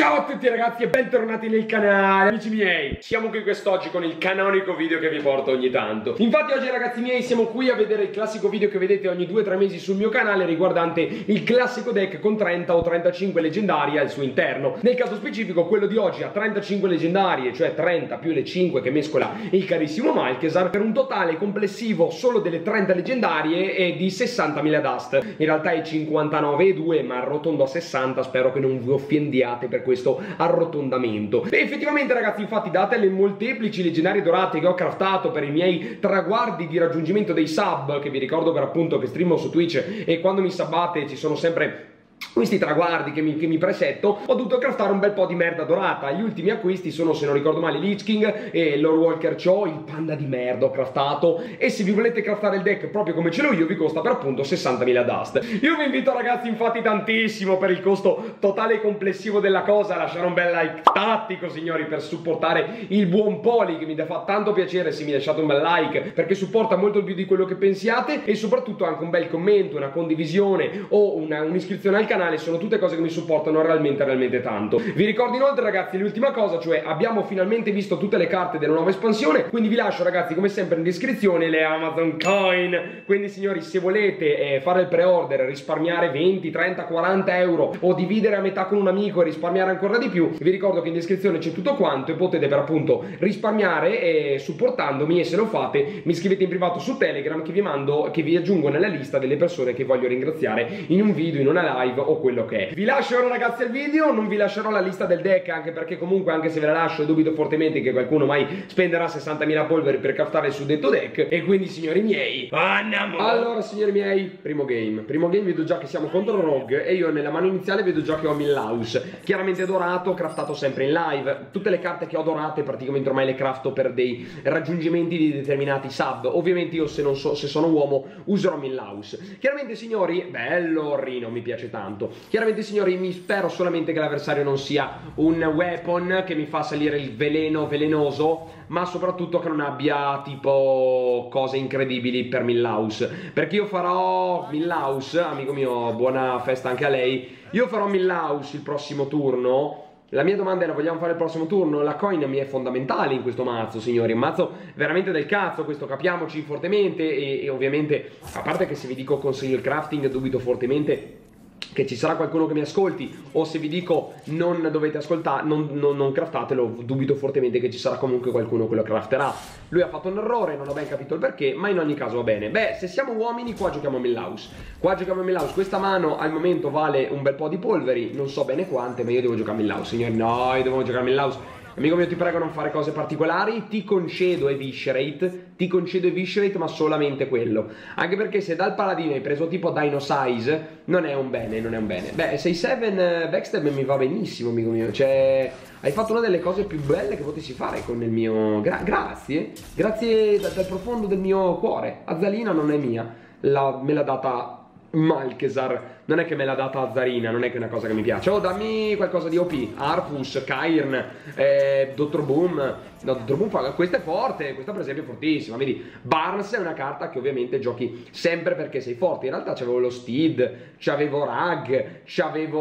Ciao a tutti ragazzi e bentornati nel canale Amici miei, siamo qui quest'oggi con il canonico video che vi porto ogni tanto. Infatti oggi ragazzi miei siamo qui a vedere il classico video che vedete ogni 2-3 mesi sul mio canale Riguardante il classico deck con 30 o 35 leggendarie al suo interno. Nel caso specifico quello di oggi ha 35 leggendarie, cioè 30 più le 5 che mescola il carissimo Malchesar Per un totale complessivo solo delle 30 leggendarie e di 60.000 dust. In realtà è 59,2 ma arrotondo a 60 spero che non vi offendiate per questo arrotondamento. E effettivamente ragazzi, infatti, date le molteplici leggendarie dorate che ho craftato per i miei traguardi di raggiungimento dei sub, che vi ricordo per appunto che streamo su Twitch e quando mi sabbate ci sono sempre questi traguardi che mi, che mi, presetto ho dovuto craftare un bel po' di merda dorata. Gli ultimi acquisti sono se non ricordo male Lich King e Lord Walker Cho il panda di merda ho craftato. E se vi volete craftare il deck proprio come ce l'ho io vi costa per appunto 60.000 dust. Io vi invito ragazzi infatti tantissimo per il costo totale e complessivo della cosa. A lasciare un bel like tattico signori per supportare il buon Poli che mi fa tanto piacere se mi lasciate un bel like perché supporta molto più di quello che pensiate. E soprattutto anche un bel commento una condivisione o un'iscrizione al canale canale sono tutte cose che mi supportano realmente realmente tanto. Vi ricordo inoltre ragazzi l'ultima cosa cioè abbiamo finalmente visto tutte le carte della nuova espansione quindi vi lascio ragazzi come sempre in descrizione le Amazon Coin. Quindi signori se volete eh, fare il pre-order risparmiare 20 30 40 euro o dividere a metà con un amico e risparmiare ancora di più vi ricordo che in descrizione c'è tutto quanto e potete per appunto risparmiare eh, supportandomi e se lo fate mi scrivete in privato su Telegram che vi mando che vi aggiungo nella lista delle persone che voglio ringraziare in un video in una live o quello che è. Vi lascio ora ragazzi al video, non vi lascerò la lista del deck anche perché comunque anche se ve la lascio dubito fortemente che qualcuno mai spenderà 60.000 polveri per craftare il suddetto deck e quindi signori miei andiamo! Allora signori miei, primo game. Primo game vedo già che siamo contro Rogue e io nella mano iniziale vedo già che ho Millaus. Chiaramente dorato, craftato sempre in live. Tutte le carte che ho dorate praticamente ormai le crafto per dei raggiungimenti di determinati sub. Ovviamente io se non so se sono uomo userò Millaus. Chiaramente signori, bello Rino, mi piace tanto tanto. Chiaramente signori mi spero solamente che l'avversario non sia un weapon che mi fa salire il veleno velenoso, ma soprattutto che non abbia tipo cose incredibili per Millaus. Perché io farò Millaus, amico mio, buona festa anche a lei, io farò Millaus il prossimo turno. La mia domanda era vogliamo fare il prossimo turno? La coin mi è fondamentale in questo mazzo, signori. Un mazzo veramente del cazzo, questo capiamoci fortemente. E, e ovviamente, a parte che se vi dico consiglio il crafting, dubito fortemente che ci sarà qualcuno che mi ascolti o se vi dico non dovete ascoltare, non, non, non, craftatelo, dubito fortemente che ci sarà comunque qualcuno che lo crafterà. Lui ha fatto un errore, non ho ben capito il perché, ma in ogni caso va bene. Beh, se siamo uomini qua giochiamo a Millaus. Qua giochiamo a Millaus, questa mano al momento vale un bel po' di polveri, non so bene quante, ma io devo giocare a Millaus. Signori, no, io devo giocare a Millaus Amico mio ti prego non fare cose particolari, ti concedo Eviscerate, ti concedo Eviscerate ma solamente quello. Anche perché se dal paladino hai preso tipo Dino Size, non è un bene, non è un bene. Beh, 6-7 backstab mi va benissimo amico mio, cioè hai fatto una delle cose più belle che potessi fare con il mio... Gra grazie, grazie dal, dal profondo del mio cuore. Azzalina non è mia, la, me l'ha data Malchesar non è che me l'ha data Azzarina, non è che è una cosa che mi piace. Oh, dammi qualcosa di OP. Arpus, Kairn, eh, Dottor Boom. No, Dottor Boom, questa è forte, questa per esempio è fortissima. Vedi, Barnes è una carta che ovviamente giochi sempre perché sei forte. In realtà c'avevo lo Steed, c'avevo Rag, c'avevo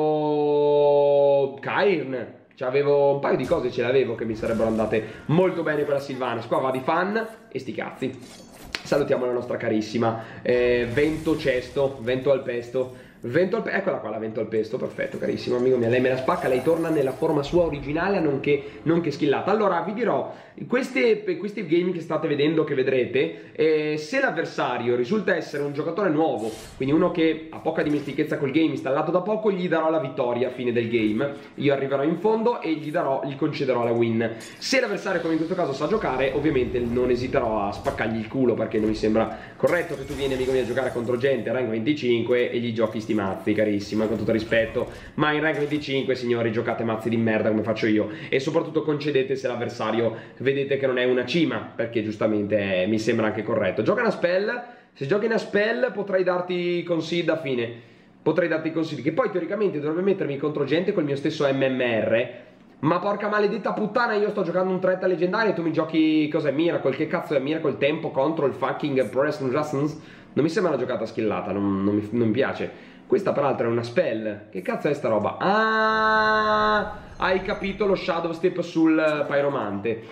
Kairn. C'avevo un paio di cose, ce le avevo che mi sarebbero andate molto bene con la Sylvanas. Qua va di fan e sti cazzi. Salutiamo la nostra carissima eh, Vento Cesto, Vento al Pesto Vento al eccola qua la vento al pesto, perfetto carissimo amico mio, lei me la spacca, lei torna nella forma sua originale nonché, nonché skillata. Allora vi dirò, questi, questi game che state vedendo, che vedrete, eh, se l'avversario risulta essere un giocatore nuovo, quindi uno che ha poca dimestichezza col game, installato da poco, gli darò la vittoria a fine del game. Io arriverò in fondo e gli, darò, gli concederò la win. Se l'avversario come in questo caso sa giocare, ovviamente non esiterò a spaccargli il culo perché non mi sembra corretto che tu vieni amico mio a giocare contro gente rank 25 e gli giochi sti mazzi, carissimo, con tutto rispetto. Ma in rank 25, signori, giocate mazzi di merda come faccio io. E soprattutto concedete se l'avversario vedete che non è una cima, perché giustamente eh, mi sembra anche corretto. Gioca una spell, se giochi una spell potrei darti consiglio a fine. Potrei darti consigli, che poi teoricamente dovrebbe mettermi contro gente col mio stesso MMR. Ma porca maledetta puttana, io sto giocando un 30 leggendario e tu mi giochi cos'è Miracle? Che cazzo è Miracle Tempo contro il fucking Preston Justins? Non mi sembra una giocata skillata, non, non, mi, non mi piace. Questa peraltro è una spell. Che cazzo è sta roba? Ah, hai capito lo shadow step sul pyromante.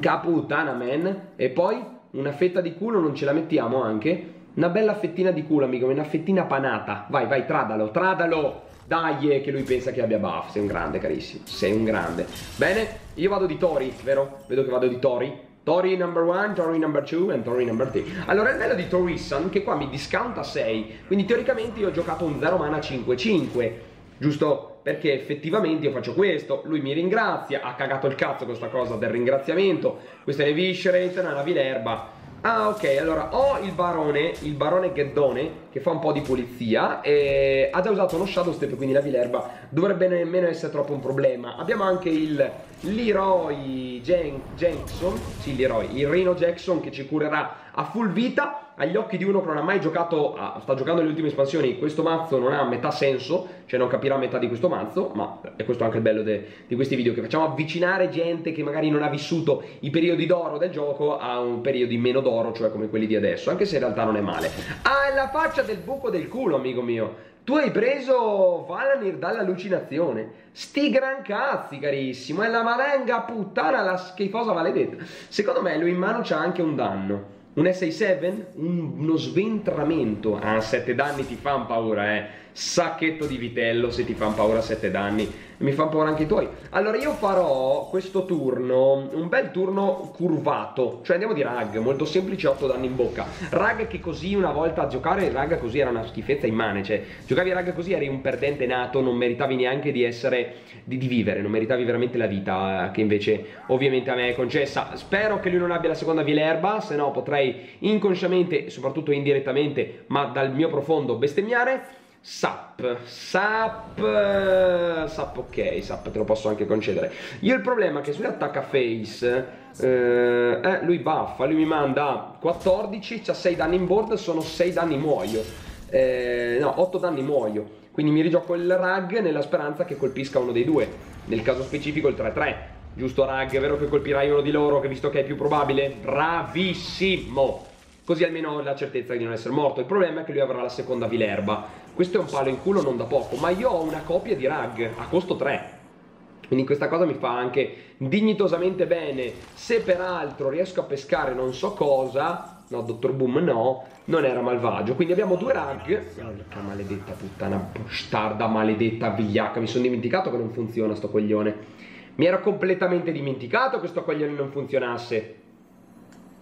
Capo puttana, man. E poi una fetta di culo non ce la mettiamo anche? Una bella fettina di culo, amico, una fettina panata. Vai, vai, tradalo, tradalo. Dai, che lui pensa che abbia buff. Sei un grande, carissimo. Sei un grande. Bene, io vado di Tori, vero? Vedo che vado di Tori. Tori number 1, Tori number 2 e Tori number 3. Allora il bello di Torisan che qua mi discounta 6, quindi teoricamente io ho giocato un 0 mana 5-5, giusto? Perché effettivamente io faccio questo, lui mi ringrazia, ha cagato il cazzo questa cosa del ringraziamento, questa è Eviscerate, una l'erba Ah ok, allora ho il barone, il barone Gheddone che fa un po' di pulizia e ha già usato uno Shadow Step quindi la Vilerba dovrebbe nemmeno essere troppo un problema. Abbiamo anche il Leroy Jen Jackson, sì Leroy, il Reno Jackson che ci curerà a full vita agli occhi di uno che non ha mai giocato, ah, sta giocando le ultime espansioni, questo mazzo non ha metà senso, cioè non capirà metà di questo mazzo, ma è questo anche il bello de, di questi video, che facciamo avvicinare gente che magari non ha vissuto i periodi d'oro del gioco a un periodo meno d'oro, cioè come quelli di adesso, anche se in realtà non è male. Ah, la faccia del buco del culo, amico mio! Tu hai preso Valanir dall'allucinazione. Sti gran cazzi, carissimo. È la malenga puttana, la schifosa maledetta. Secondo me lui in mano c'ha anche un danno. Un S7? Un, uno sventramento. Ah, 7 danni ti fanno paura, eh. Sacchetto di vitello se ti fanno paura 7 danni mi fa paura anche i tuoi. Allora io farò questo turno, un bel turno curvato, cioè andiamo di rag, molto semplice, 8 danni in bocca. Rag che così una volta a giocare rag così era una schifezza immane, cioè giocavi rag così eri un perdente nato, non meritavi neanche di essere, di, di vivere, non meritavi veramente la vita eh, che invece ovviamente a me è concessa. Spero che lui non abbia la seconda vilerba, se no potrei inconsciamente soprattutto indirettamente, ma dal mio profondo bestemmiare. SAP, SAP, SAP ok, SAP te lo posso anche concedere. Io il problema è che se lui attacca face, eh, eh, lui buffa, lui mi manda 14, c'ha 6 danni in board, sono 6 danni muoio. Eh, no, 8 danni muoio. Quindi mi rigioco il rag nella speranza che colpisca uno dei due. Nel caso specifico il 3-3. Giusto rag, è vero che colpirai uno di loro, visto che è più probabile? Bravissimo! Così almeno ho la certezza di non essere morto. Il problema è che lui avrà la seconda Vilerba questo è un palo in culo non da poco, ma io ho una copia di rag a costo 3. Quindi questa cosa mi fa anche dignitosamente bene. Se peraltro riesco a pescare non so cosa, no, Dottor Boom no, non era malvagio. Quindi abbiamo due rag. Porca maledetta puttana, bastarda maledetta vigliacca. Mi sono dimenticato che non funziona sto coglione. Mi ero completamente dimenticato che sto coglione non funzionasse.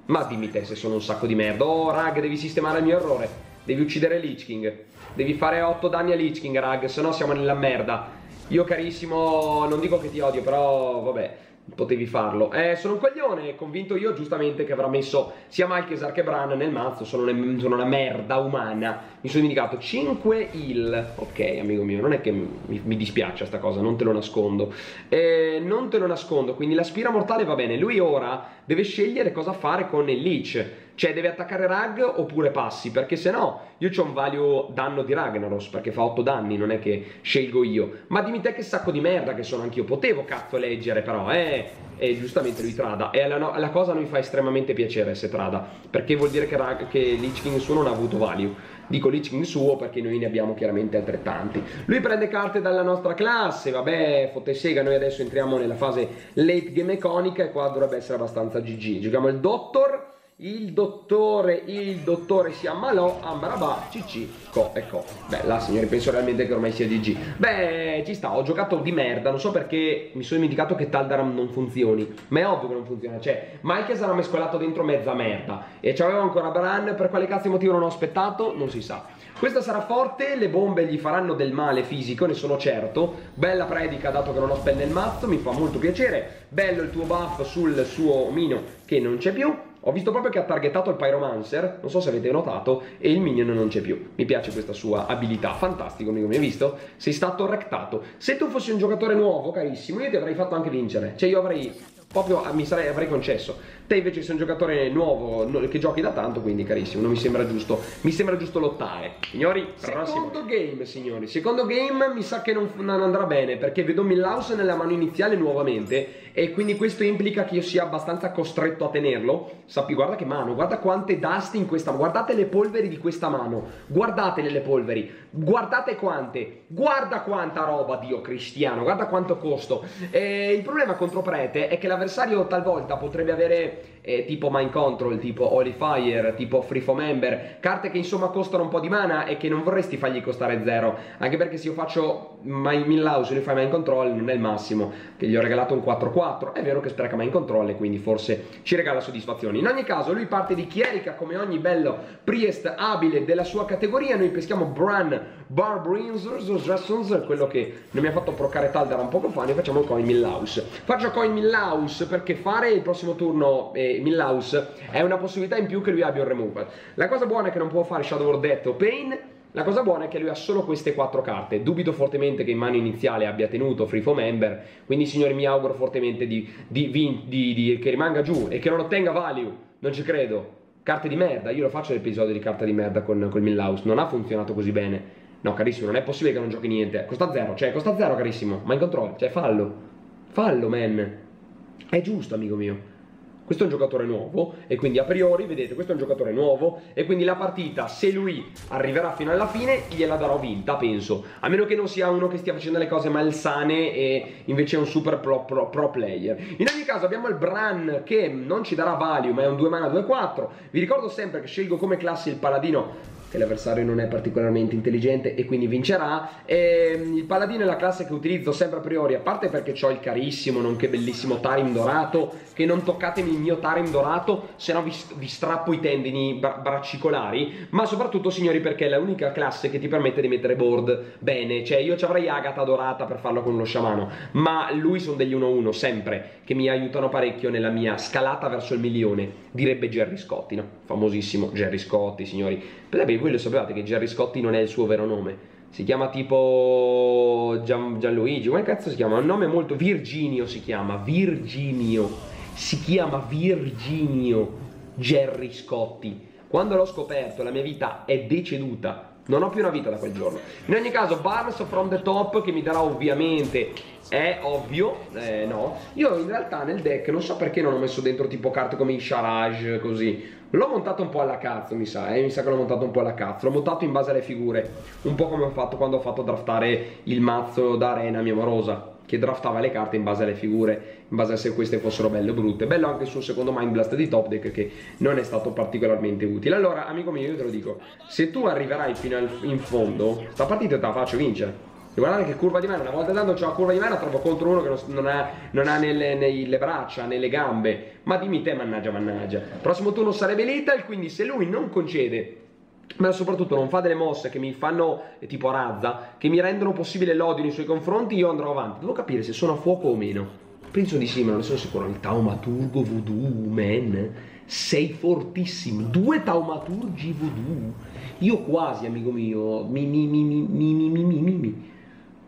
Ma dimmi te se sono un sacco di merda. Oh, rag, devi sistemare il mio errore. Devi uccidere Lich King. Devi fare 8 danni a Lich King, rag, se no siamo nella merda. Io carissimo, non dico che ti odio, però vabbè potevi farlo. Eh, sono un coglione, convinto io giustamente che avrà messo sia Malchesar che Bran nel mazzo, sono, una, sono una merda umana. Mi sono dimenticato 5 heal. Ok, amico mio, non è che mi, mi dispiace sta cosa, non te lo nascondo. Eh, non te lo nascondo, quindi la spira mortale va bene. Lui ora deve scegliere cosa fare con il Leech. Cioè deve attaccare Rag oppure passi, perché se no io ho un value danno di Ragnaros, perché fa 8 danni, non è che scelgo io. Ma dimmi te che sacco di merda che sono anch'io, potevo cazzo leggere però, eh. E giustamente lui trada. E la, la cosa non mi fa estremamente piacere se trada, perché vuol dire che, Rag, che Lich King suo non ha avuto value. Dico Lich King suo perché noi ne abbiamo chiaramente altrettanti. Lui prende carte dalla nostra classe, vabbè, fotte sega, noi adesso entriamo nella fase late game meconica e qua dovrebbe essere abbastanza GG. Giochiamo il Doctor il dottore, il dottore si ammalò, ambarabà, cc, co e co. Beh, là signori, penso realmente che ormai sia GG. Beh, ci sta, ho giocato di merda, non so perché mi sono dimenticato che Taldaram non funzioni. Ma è ovvio che non funziona, cioè, Mike sarà mescolato dentro mezza merda. E c'avevo ancora Bran, per quale cazzo motivo non ho aspettato? Non si sa. Questa sarà forte, le bombe gli faranno del male fisico, ne sono certo. Bella predica, dato che non ho spell nel mazzo, mi fa molto piacere. Bello il tuo buff sul suo omino che non c'è più. Ho visto proprio che ha targetato il Pyromancer, non so se avete notato, e il minion non c'è più. Mi piace questa sua abilità, fantastico amico, mi hai visto? Sei stato rectato. Se tu fossi un giocatore nuovo, carissimo, io ti avrei fatto anche vincere. Cioè io avrei proprio mi sarei, avrei concesso. Te invece sei un giocatore nuovo che giochi da tanto, quindi carissimo, non mi sembra giusto. Mi sembra giusto lottare. Signori, secondo game, signori. Secondo game mi sa che non, non andrà bene perché vedo Millhouse nella mano iniziale nuovamente e quindi questo implica che io sia abbastanza costretto a tenerlo. Sappi, guarda che mano, guarda quante dust in questa mano, guardate le polveri di questa mano, guardatele le polveri, guardate quante, guarda quanta roba, Dio cristiano, guarda quanto costo. E il problema contro Prete è che l'avversario talvolta potrebbe avere eh, tipo Mind Control, tipo Holy Fire, tipo Free for Member, carte che insomma costano un po' di mana e che non vorresti fargli costare zero, anche perché se io faccio My Millhouse e lui fa Mind Control non è il massimo, che gli ho regalato un 4-4, è vero che spreca Mind Control e quindi forse ci regala soddisfazioni. In ogni caso lui parte di Chierica come ogni bello priest abile della sua categoria, noi peschiamo Bran Barbrinzers, quello che non mi ha fatto procare Taldaran poco fa, noi facciamo Coin Millhouse. Faccio Coin Millhouse perché fare il prossimo turno eh, Millhouse è una possibilità in più che lui abbia un removal. La cosa buona è che non può fare Shadow of Death o Pain, la cosa buona è che lui ha solo queste quattro carte. Dubito fortemente che in mano iniziale abbia tenuto Free for Member. Quindi, signori, mi auguro fortemente di, di, di, che rimanga giù e che non ottenga value. Non ci credo. Carte di merda. Io lo faccio l'episodio di carta di merda con, con Millhouse. Non ha funzionato così bene. No, carissimo, non è possibile che non giochi niente. Costa zero. Cioè, costa zero, carissimo. Ma in controllo. Cioè, fallo. Fallo, man. È giusto, amico mio questo è un giocatore nuovo e quindi a priori, vedete, questo è un giocatore nuovo e quindi la partita, se lui arriverà fino alla fine, gliela darò vinta, penso. A meno che non sia uno che stia facendo le cose malsane e invece è un super pro, pro, pro player. In ogni caso abbiamo il Bran che non ci darà value, ma è un 2 mana 2-4. Vi ricordo sempre che scelgo come classe il paladino che l'avversario non è particolarmente intelligente e quindi vincerà. E ehm, il paladino è la classe che utilizzo sempre a priori, a parte perché ho il carissimo, nonché bellissimo Tarim dorato, che non toccatemi il mio Tarim dorato, se no vi, vi, strappo i tendini bra braccicolari, ma soprattutto signori perché è l'unica classe che ti permette di mettere board bene, cioè io ci avrei Agata dorata per farlo con lo sciamano, ma lui sono degli 1-1 sempre, che mi aiutano parecchio nella mia scalata verso il milione, direbbe Gerry Scotti, no? famosissimo Gerry Scotti signori, per esempio voi lo sapevate che Gerry Scotti non è il suo vero nome, si chiama tipo Gian, Gianluigi, come cazzo si chiama? Un nome molto Virginio si chiama, Virginio, si chiama Virginio Gerry Scotti. Quando l'ho scoperto la mia vita è deceduta, non ho più una vita da quel giorno. In ogni caso, Barnes from the top che mi darà ovviamente è ovvio, eh, no. Io in realtà nel deck non so perché non ho messo dentro tipo carte come i Sharaj, così. L'ho montato un po' alla cazzo, mi sa, eh? mi sa che l'ho montato un po' alla cazzo. L'ho montato in base alle figure, un po' come ho fatto quando ho fatto draftare il mazzo da arena mia morosa, che draftava le carte in base alle figure, in base a se queste fossero belle o brutte. Bello anche il suo secondo Mind Blast di top deck che non è stato particolarmente utile. Allora, amico mio, io te lo dico, se tu arriverai fino in fondo, sta partita te la faccio vincere. E guardate che curva di mana, una volta tanto c'è una curva di mana, trovo contro uno che non, non ha, non ha nelle, nelle, braccia, nelle gambe. Ma dimmi te, mannaggia, mannaggia. Prossimo turno sarebbe lethal, quindi se lui non concede ma soprattutto non fa delle mosse che mi fanno eh, tipo razza, che mi rendono possibile l'odio nei suoi confronti, io andrò avanti. Devo capire se sono a fuoco o meno. Penso di sì, ma non sono sicuro. Il taumaturgo voodoo, man. Sei fortissimo. Due taumaturgi voodoo. Io quasi, amico mio. Mi, mi, mi, mi, mi, mi, mi, mi, mi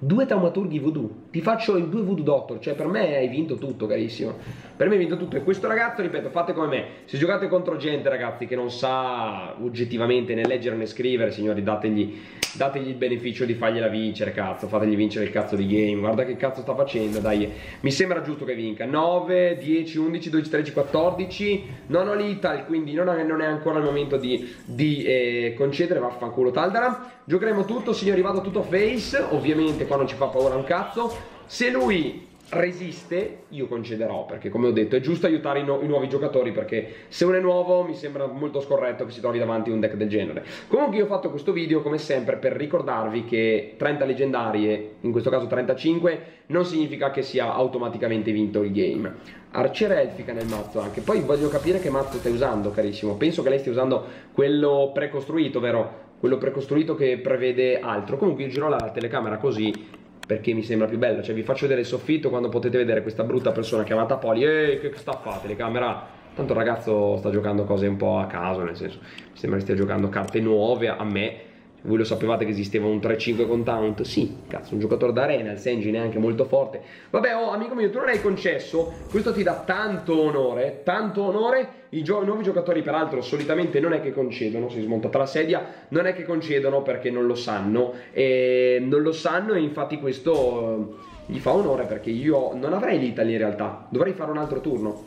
due taumaturghi voodoo, ti faccio i due voodoo doctor, cioè per me hai vinto tutto carissimo, per me hai vinto tutto. E questo ragazzo, ripeto, fate come me, se giocate contro gente ragazzi che non sa oggettivamente né leggere né scrivere, signori dategli, dategli il beneficio di fargliela vincere cazzo, fategli vincere il cazzo di game, guarda che cazzo sta facendo, dai, mi sembra giusto che vinca, 9, 10, 11, 12, 13, 14, non ho l'ital, quindi non è, ancora il momento di, di eh, concedere, vaffanculo Taldaram, giocheremo tutto, signori, vado tutto face, ovviamente qua non ci fa paura un cazzo. Se lui resiste, io concederò, perché come ho detto è giusto aiutare i, no i, nuovi giocatori, perché se uno è nuovo mi sembra molto scorretto che si trovi davanti un deck del genere. Comunque io ho fatto questo video come sempre per ricordarvi che 30 leggendarie, in questo caso 35, non significa che sia automaticamente vinto il game. Arciera elfica nel mazzo anche, poi voglio capire che mazzo stai usando carissimo, penso che lei stia usando quello precostruito, vero? quello precostruito che prevede altro. Comunque io giro la telecamera così perché mi sembra più bello, cioè vi faccio vedere il soffitto quando potete vedere questa brutta persona chiamata Poli, ehi che sta a fare? Telecamera? Tanto il ragazzo sta giocando cose un po' a caso, nel senso, mi sembra che stia giocando carte nuove a me, voi lo sapevate che esisteva un 3-5 con Taunt? Sì, cazzo, un giocatore d'arena, il Senji neanche molto forte. Vabbè, oh, amico mio, tu non hai concesso, questo ti dà tanto onore, tanto onore. I, gio nuovi giocatori, peraltro, solitamente non è che concedono, si è smontata la sedia, non è che concedono perché non lo sanno. E non lo sanno e infatti questo gli fa onore perché io non avrei l'Ital in realtà, dovrei fare un altro turno.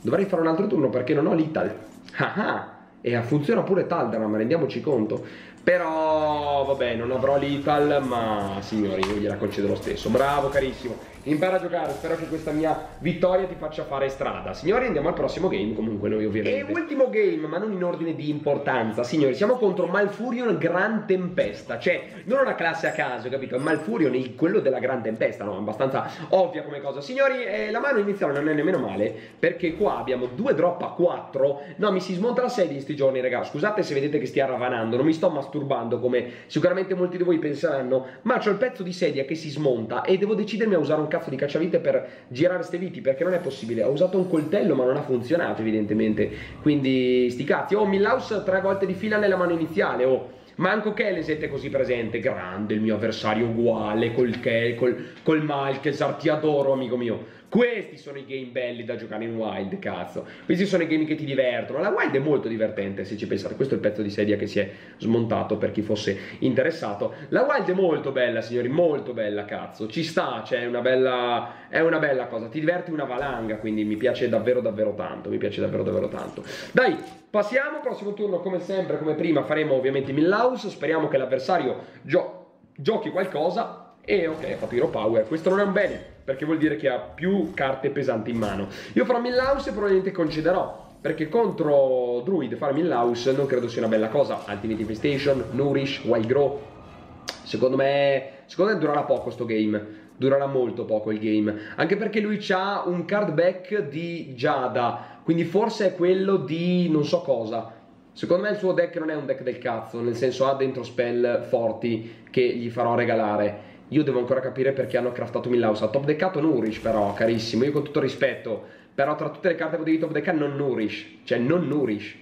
Dovrei fare un altro turno perché non ho l'Ital. Ah ah! E funziona pure Taldaram, rendiamoci conto. Però, vabbè, non avrò l'Ital, ma signori, io gliela concedo lo stesso. Bravo, carissimo impara a giocare, spero che questa mia vittoria ti faccia fare strada. Signori, andiamo al prossimo game, comunque noi ovviamente. E ultimo game, ma non in ordine di importanza, signori, siamo contro Malfurion Gran Tempesta, cioè non una classe a caso, capito? Malfurion, quello della Gran Tempesta, no? Abbastanza ovvia come cosa. Signori, eh, la mano iniziale non è nemmeno male, perché qua abbiamo due drop a 4. No, mi si smonta la sedia in sti giorni, raga. Scusate se vedete che stia ravanando, non mi sto masturbando come sicuramente molti di voi penseranno, ma c'ho il pezzo di sedia che si smonta e devo decidermi a usare un cazzo di cacciavite per girare ste viti perché non è possibile. Ho usato un coltello ma non ha funzionato evidentemente. Quindi sti cazzi. Oh, Millaus tre volte di fila nella mano iniziale. Oh. Manco Kelleset è così presente, grande il mio avversario uguale, col, Kel, col, col Malchesar, ti adoro amico mio. Questi sono i game belli da giocare in Wild, cazzo. Questi sono i game che ti divertono. La Wild è molto divertente, se ci pensate. Questo è il pezzo di sedia che si è smontato per chi fosse interessato. La Wild è molto bella, signori, molto bella, cazzo. Ci sta, cioè, è una bella, è una bella cosa. Ti diverti una valanga, quindi mi piace davvero, davvero tanto. Mi piace davvero, davvero tanto. Dai, passiamo. Prossimo turno, come sempre, come prima, faremo ovviamente Millhouse. Speriamo che l'avversario gio giochi qualcosa. E ok, Hero Power. Questo non è un bene perché vuol dire che ha più carte pesanti in mano. Io farò Millhouse e probabilmente concederò. Perché contro Druid fare Millhouse non credo sia una bella cosa. Ultimate Infestation, Nourish, Wild Grow. Secondo me, secondo me durerà poco sto game. Durerà molto poco il game. Anche perché lui ha un card back di Giada. Quindi forse è quello di non so cosa. Secondo me il suo deck non è un deck del cazzo. Nel senso ha dentro spell forti che gli farò regalare. Io devo ancora capire perché hanno craftato Millhouse. Ha top deckato Nourish però, carissimo. Io con tutto rispetto. Però tra tutte le carte di top deck non Nourish. Cioè non Nourish.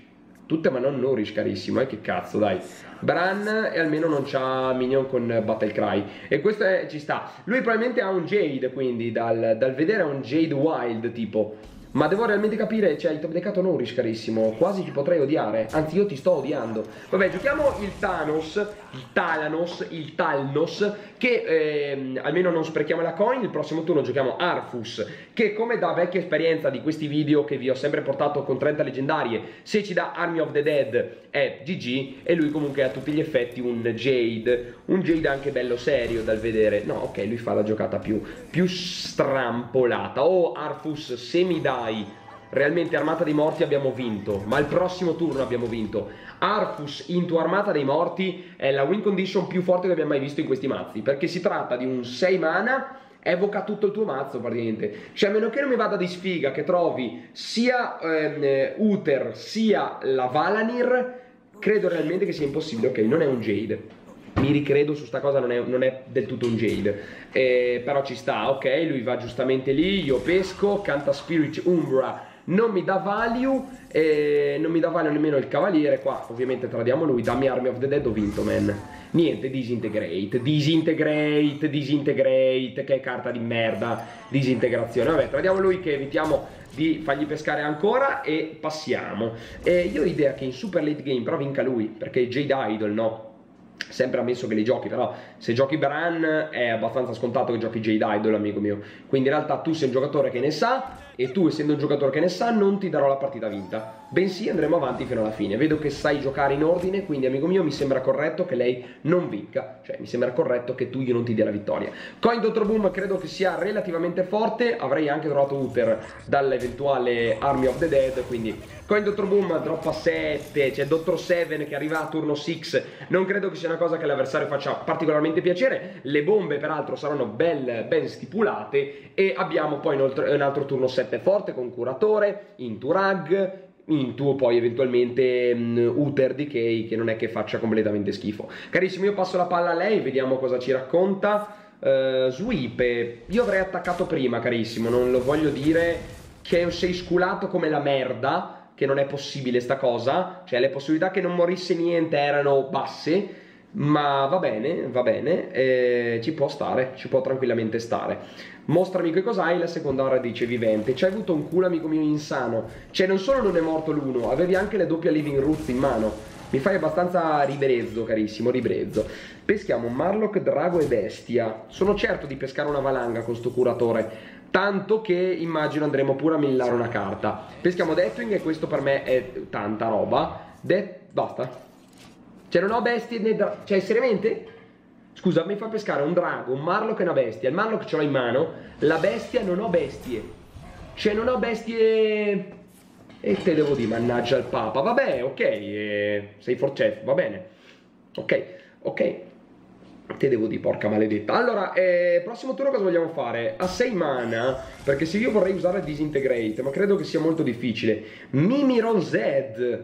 Tutte ma non Nourish, carissimo. Eh che cazzo, dai. Bran e almeno non c'ha minion con Battle Cry. E questo è, ci sta. Lui probabilmente ha un Jade, quindi dal, dal vedere ha un Jade Wild tipo. Ma devo realmente capire, cioè il top deckato Nourish carissimo, quasi ti potrei odiare, anzi io ti sto odiando. Vabbè, giochiamo il Thanos, il Talanos, il Talnos, che eh, almeno non sprechiamo la coin, il prossimo turno giochiamo Arfus, che come da vecchia esperienza di questi video che vi ho sempre portato con 30 leggendarie, se ci dà Army of the Dead è GG e lui comunque ha a tutti gli effetti un Jade, un Jade anche bello serio dal vedere. No, ok, lui fa la giocata più, più strampolata. Oh Arfus, se mi dà dai, realmente Armata dei Morti abbiamo vinto, ma il prossimo turno abbiamo vinto. Arfus into Armata dei Morti è la win condition più forte che abbiamo mai visto in questi mazzi, perché si tratta di un 6 mana evoca tutto il tuo mazzo praticamente. Cioè, a meno che non mi vada di sfiga che trovi sia ehm, Uther sia la Valanir, credo realmente che sia impossibile. Ok, non è un Jade. Mi ricredo su sta cosa, non è, non è del tutto un Jade. Eh, però ci sta, ok, lui va giustamente lì, io pesco, canta Spirit Umbra non mi dà value e non mi dà value nemmeno il cavaliere qua ovviamente tradiamo lui dammi Army of the Dead ho vinto man. Niente disintegrate disintegrate disintegrate che carta di merda disintegrazione. Vabbè tradiamo lui che evitiamo di fargli pescare ancora e passiamo. E io ho idea che in super late game però vinca lui perché Jade Idol no sempre ammesso che li giochi, però se giochi Bran è abbastanza scontato che giochi Jade Idol, amico mio. Quindi in realtà tu sei un giocatore che ne sa e tu essendo un giocatore che ne sa non ti darò la partita vinta. Bensì andremo avanti fino alla fine. Vedo che sai giocare in ordine quindi amico mio mi sembra corretto che lei non vinca. Cioè mi sembra corretto che tu io non ti dia la vittoria. Coin Dottor Boom credo che sia relativamente forte. Avrei anche trovato Uther dall'eventuale Army of the Dead quindi Coin Dottor Boom droppa 7 c'è Dottor 7 che arriva a turno 6 non credo che sia una cosa che l'avversario faccia particolarmente piacere. Le bombe peraltro saranno ben, ben stipulate e abbiamo poi un altro turno 7 7 forte con curatore, into rag, into poi eventualmente um, Uther Decay che non è che faccia completamente schifo. Carissimo, io passo la palla a lei, vediamo cosa ci racconta. Uh, sweep, io avrei attaccato prima, carissimo, non lo voglio dire che sei sculato come la merda, che non è possibile sta cosa, cioè le possibilità che non morisse niente erano basse, ma va bene, va bene, eh, ci può stare, ci può tranquillamente stare. Mostrami che cos'hai, la seconda radice vivente. Ci hai avuto un culo, amico mio, insano. Cioè, non solo non è morto l'uno, avevi anche le doppie living roots in mano. Mi fai abbastanza ribrezzo, carissimo, ribrezzo. Peschiamo Marlock, Drago e Bestia. Sono certo di pescare una valanga con sto curatore. Tanto che immagino andremo pure a millare una carta. Peschiamo Deathwing e questo per me è tanta roba. De basta. Cioè non ho bestie né... Cioè seriamente? Scusa, mi fa pescare un drago, un Marlock e una bestia. Il Marlock ce l'ho in mano, la bestia non ho bestie. Cioè non ho bestie... E te devo dire, mannaggia il Papa. Vabbè, ok, eh, sei forcef, va bene. Ok, ok. Te devo dire, porca maledetta. Allora, eh, prossimo turno cosa vogliamo fare? A 6 mana, perché se io vorrei usare Disintegrate, ma credo che sia molto difficile. Mimiron Z.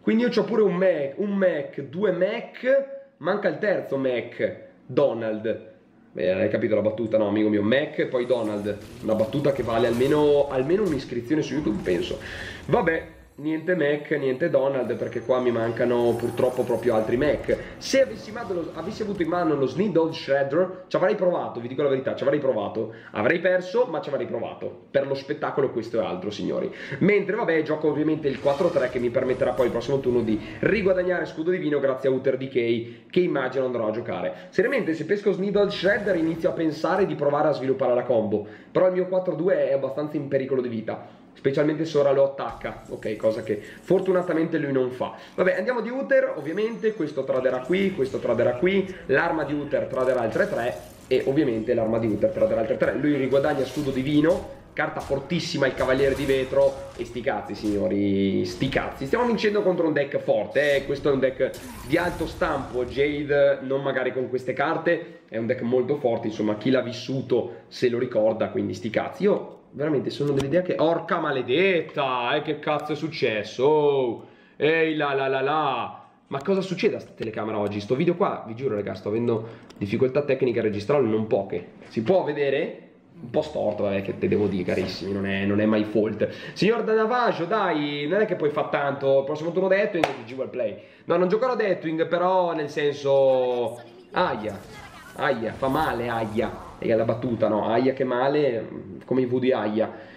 Quindi io ho pure un Mac, un Mac, due Mac, manca il terzo Mac. Donald. Beh, hai capito la battuta, no, amico mio? Mac e poi Donald. Una battuta che vale almeno, almeno un'iscrizione su YouTube, penso. Vabbè, niente Mac, niente Donald, perché qua mi mancano purtroppo proprio altri Mac. Se avessi, lo, avessi avuto in mano lo Sneedle Shredder, ci avrei provato, vi dico la verità, ci avrei provato. Avrei perso, ma ci avrei provato. Per lo spettacolo questo è altro, signori. Mentre, vabbè, gioco ovviamente il 4-3 che mi permetterà poi il prossimo turno di riguadagnare scudo divino grazie a Uther Decay, che immagino andrò a giocare. Seriamente, se pesco Sneedle Shredder inizio a pensare di provare a sviluppare la combo. Però il mio 4-2 è abbastanza in pericolo di vita specialmente se ora lo attacca, ok, cosa che fortunatamente lui non fa. Vabbè, andiamo di Uther, ovviamente, questo traderà qui, questo traderà qui, l'arma di Uther traderà il 3-3 e ovviamente l'arma di Uther traderà il 3-3. Lui riguadagna scudo divino, carta fortissima il cavaliere di vetro e sti cazzi signori, sti cazzi. Stiamo vincendo contro un deck forte, eh? questo è un deck di alto stampo, Jade non magari con queste carte, è un deck molto forte, insomma chi l'ha vissuto se lo ricorda, quindi sti cazzi. Io veramente sono dell'idea che... Orca maledetta! Eh, che cazzo è successo? Oh, ehi la la la la! Ma cosa succede a sta telecamera oggi? Sto video qua, vi giuro raga, sto avendo difficoltà tecniche a registrarlo, non poche. Si può vedere? Un po' storto, vabbè, che te devo dire, carissimi, non è, non è mai fault. Signor Danavaggio, dai, non è che poi fa tanto. Il prossimo turno Deathwing e GG Well Play. No, non giocherò Deathwing, però nel senso... Aia, aia, fa male, aia e alla battuta, no? Aia che male, come i V di Aia.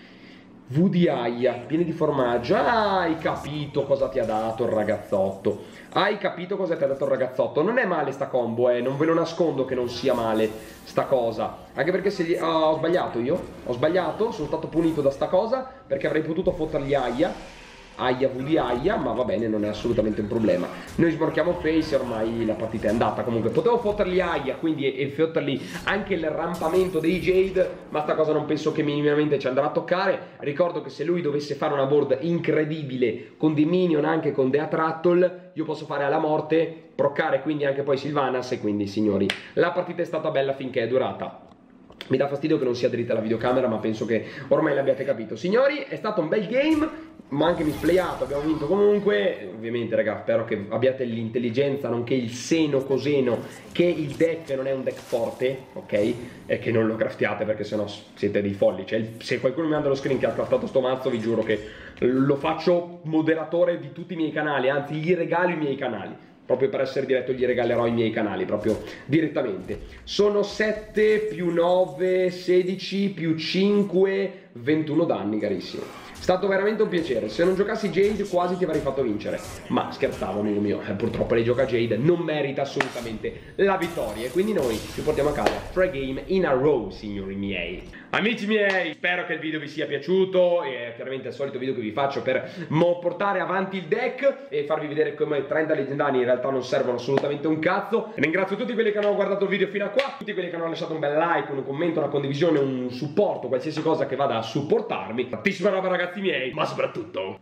Di Aia, pieni di formaggio. Ah, hai capito cosa ti ha dato il ragazzotto. Hai capito cosa ti ha dato il ragazzotto. Non è male sta combo, eh. Non ve lo nascondo che non sia male sta cosa. Anche perché se gli... oh, ho sbagliato io. Ho sbagliato, sono stato punito da sta cosa perché avrei potuto fottergli Aia Aia V di Aia, ma va bene, non è assolutamente un problema. Noi sborchiamo face, ormai la partita è andata. Comunque, potevo fotterli Aia, quindi e, fotterli anche il rampamento dei Jade, ma sta cosa non penso che minimamente ci andrà a toccare. Ricordo che se lui dovesse fare una board incredibile con The Minion, anche con The Atrattle, io posso fare alla morte, proccare quindi anche poi Sylvanas e quindi, signori, la partita è stata bella finché è durata. Mi dà fastidio che non sia dritta la videocamera, ma penso che ormai l'abbiate capito. Signori, è stato un bel game ma anche misplayato, abbiamo vinto comunque. Ovviamente, raga, spero che abbiate l'intelligenza, nonché il seno coseno, che il deck non è un deck forte, ok? E che non lo craftiate perché sennò siete dei folli. Cioè, se qualcuno mi manda lo screen che ha craftato sto mazzo, vi giuro che lo faccio moderatore di tutti i miei canali, anzi gli regalo i miei canali. Proprio per essere diretto gli regalerò i miei canali, proprio direttamente. Sono 7 più 9, 16 più 5, 21 danni, carissimo. Stato veramente un piacere. Se non giocassi Jade quasi ti avrei fatto vincere. Ma scherzavo, amico mio. Eh, purtroppo lei gioca Jade, non merita assolutamente la vittoria. E quindi noi ci portiamo a casa tre game in a row, signori miei. Amici miei, spero che il video vi sia piaciuto. È chiaramente il solito video che vi faccio per portare avanti il deck e farvi vedere come 30 leggendari in realtà non servono assolutamente un cazzo. Ringrazio tutti quelli che hanno guardato il video fino a qua, tutti quelli che hanno lasciato un bel like, un commento, una condivisione, un supporto, qualsiasi cosa che vada a supportarmi. Tantissima roba ragazzi miei, ma soprattutto